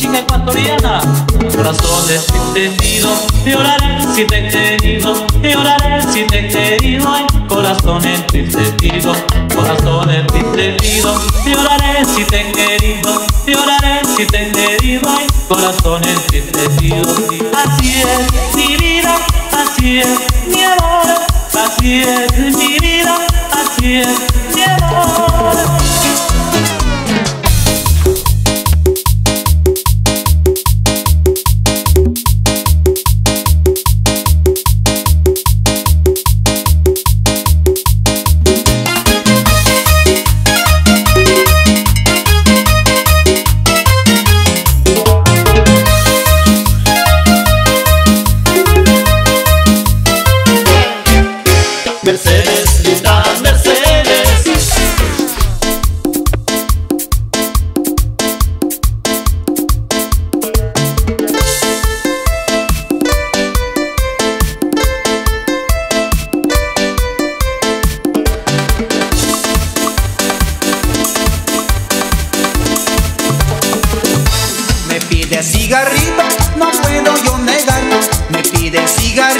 Diana. Corazón entristecido, lloraré si te he querido, lloraré si te he querido. Corazón entristecido, corazón entristecido, lloraré si te he querido, lloraré si te he querido. Corazón entristecido. Así es mi vida, así es mi amor, así es mi vida, así es Mercedes. Me pide cigarrita, no puedo yo negarlo. Me pide cigarrita